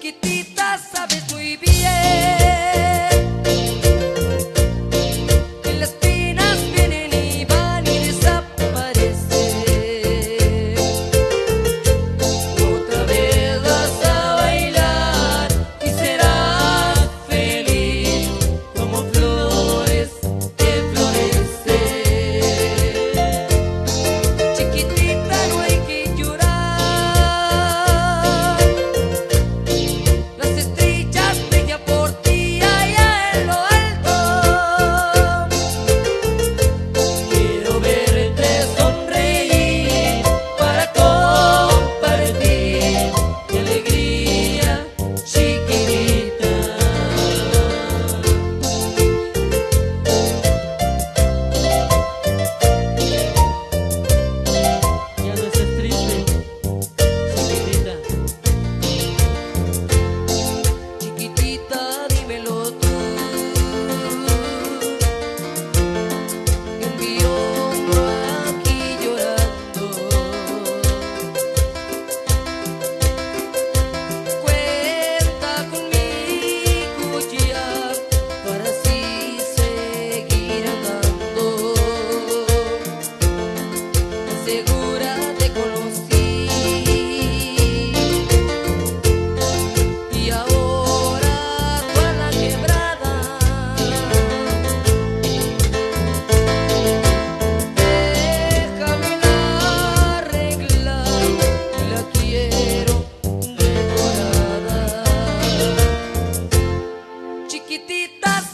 Chiquitita, sabes muy bien.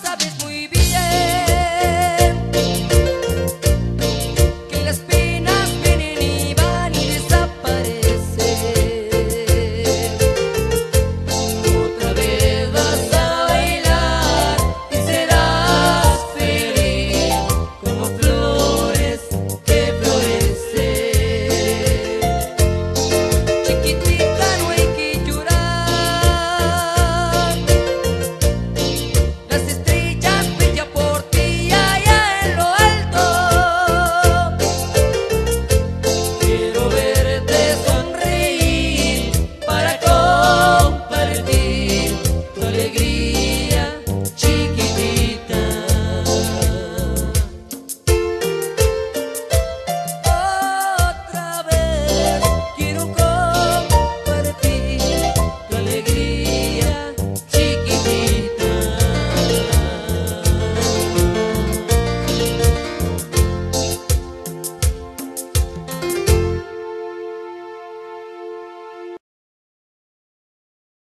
sabes muy bien.